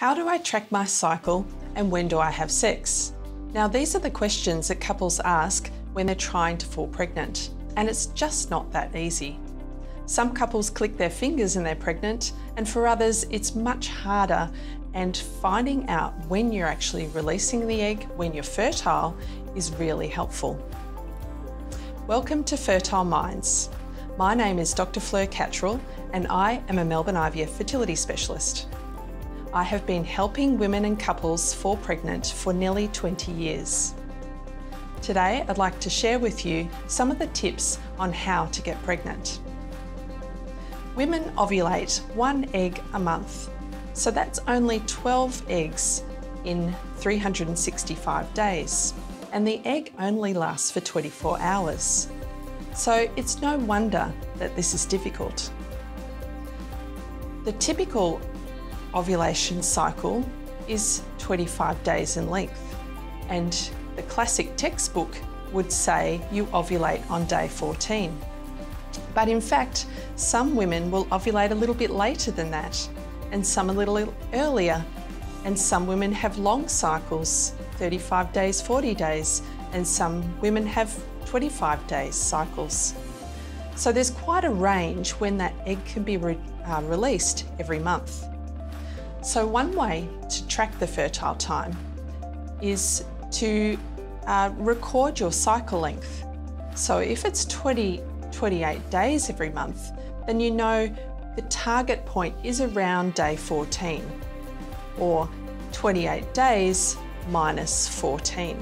How do I track my cycle and when do I have sex? Now, these are the questions that couples ask when they're trying to fall pregnant, and it's just not that easy. Some couples click their fingers and they're pregnant, and for others, it's much harder. And finding out when you're actually releasing the egg, when you're fertile, is really helpful. Welcome to Fertile Minds. My name is Dr. Fleur Cattrall, and I am a Melbourne IVF fertility specialist. I have been helping women and couples fall pregnant for nearly 20 years. Today, I'd like to share with you some of the tips on how to get pregnant. Women ovulate one egg a month, so that's only 12 eggs in 365 days, and the egg only lasts for 24 hours. So it's no wonder that this is difficult. The typical ovulation cycle is 25 days in length. And the classic textbook would say you ovulate on day 14. But in fact, some women will ovulate a little bit later than that, and some a little earlier. And some women have long cycles 35 days, 40 days, and some women have 25 days cycles. So there's quite a range when that egg can be re uh, released every month. So one way to track the fertile time is to uh, record your cycle length. So if it's 20, 28 days every month, then you know the target point is around day 14 or 28 days minus 14.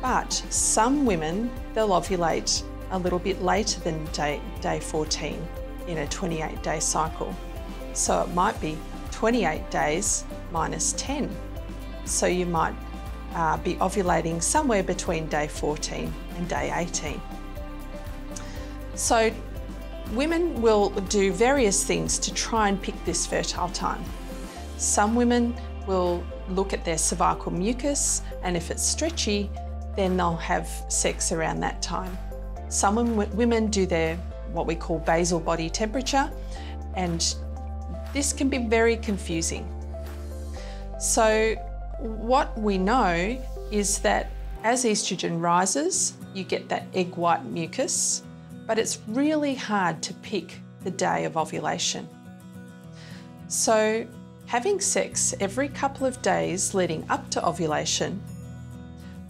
But some women, they'll ovulate a little bit later than day, day 14 in a 28 day cycle. So it might be 28 days minus 10. So you might uh, be ovulating somewhere between day 14 and day 18. So women will do various things to try and pick this fertile time. Some women will look at their cervical mucus and if it's stretchy, then they'll have sex around that time. Some women do their what we call basal body temperature and this can be very confusing. So what we know is that as estrogen rises, you get that egg white mucus, but it's really hard to pick the day of ovulation. So having sex every couple of days leading up to ovulation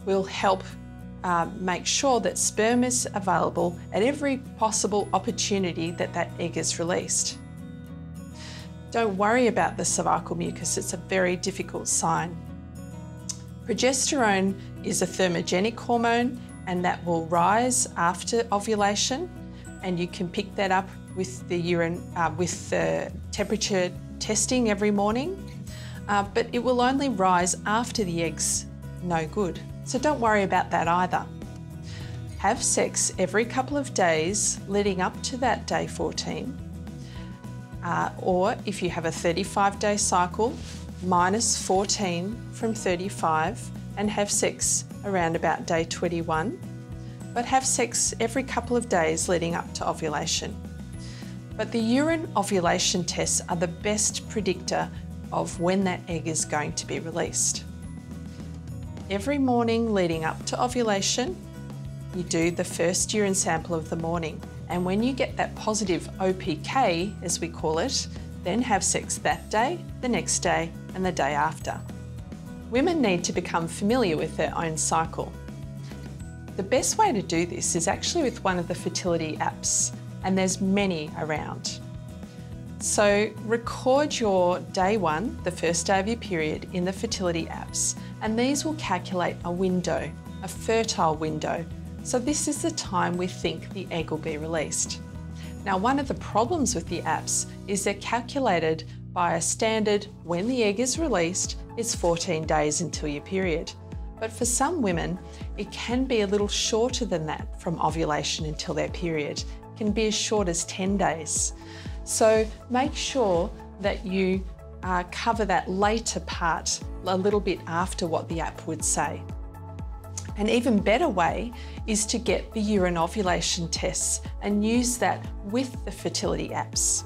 will help uh, make sure that sperm is available at every possible opportunity that that egg is released. Don't worry about the cervical mucus, it's a very difficult sign. Progesterone is a thermogenic hormone and that will rise after ovulation and you can pick that up with the urine, uh, with the temperature testing every morning, uh, but it will only rise after the egg's no good. So don't worry about that either. Have sex every couple of days leading up to that day 14 uh, or if you have a 35 day cycle, minus 14 from 35 and have sex around about day 21, but have sex every couple of days leading up to ovulation. But the urine ovulation tests are the best predictor of when that egg is going to be released. Every morning leading up to ovulation, you do the first urine sample of the morning. And when you get that positive OPK, as we call it, then have sex that day, the next day, and the day after. Women need to become familiar with their own cycle. The best way to do this is actually with one of the fertility apps, and there's many around. So record your day one, the first day of your period, in the fertility apps, and these will calculate a window, a fertile window so this is the time we think the egg will be released. Now one of the problems with the apps is they're calculated by a standard when the egg is released, it's 14 days until your period. But for some women, it can be a little shorter than that from ovulation until their period. It can be as short as 10 days. So make sure that you uh, cover that later part a little bit after what the app would say. An even better way is to get the urine ovulation tests and use that with the fertility apps.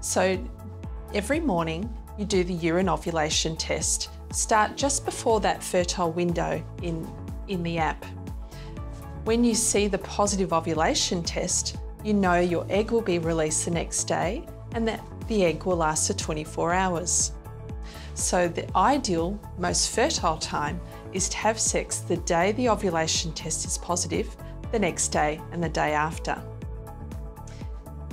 So every morning you do the urine ovulation test. Start just before that fertile window in, in the app. When you see the positive ovulation test, you know your egg will be released the next day and that the egg will last for 24 hours. So the ideal, most fertile time is to have sex the day the ovulation test is positive, the next day and the day after.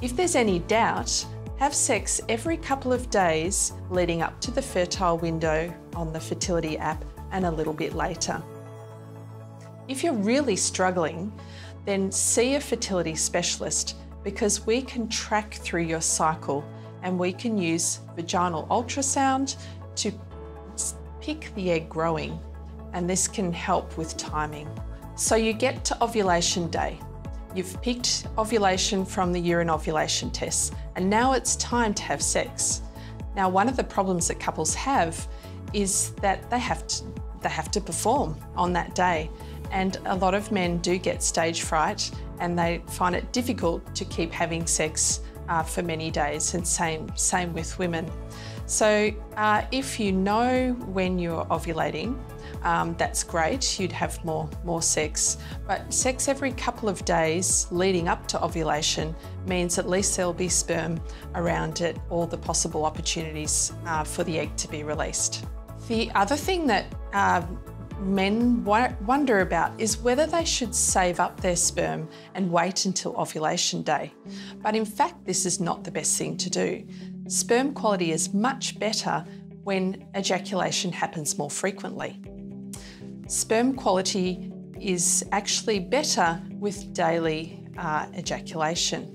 If there's any doubt, have sex every couple of days leading up to the fertile window on the fertility app and a little bit later. If you're really struggling, then see a fertility specialist because we can track through your cycle and we can use vaginal ultrasound to pick the egg growing and this can help with timing. So you get to ovulation day. You've picked ovulation from the urine ovulation tests, and now it's time to have sex. Now, one of the problems that couples have is that they have to, they have to perform on that day. And a lot of men do get stage fright and they find it difficult to keep having sex uh, for many days, and same, same with women. So, uh, if you know when you're ovulating, um, that's great, you'd have more, more sex. But sex every couple of days leading up to ovulation means at least there'll be sperm around it, all the possible opportunities uh, for the egg to be released. The other thing that uh, men wonder about is whether they should save up their sperm and wait until ovulation day. But in fact, this is not the best thing to do. Sperm quality is much better when ejaculation happens more frequently. Sperm quality is actually better with daily uh, ejaculation.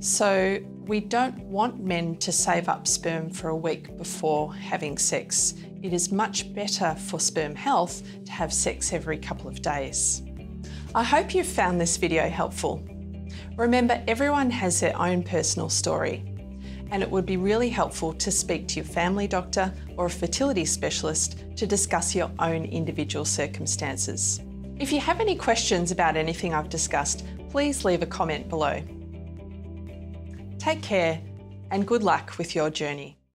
So we don't want men to save up sperm for a week before having sex. It is much better for sperm health to have sex every couple of days. I hope you found this video helpful. Remember, everyone has their own personal story and it would be really helpful to speak to your family doctor or a fertility specialist to discuss your own individual circumstances. If you have any questions about anything I've discussed, please leave a comment below. Take care and good luck with your journey.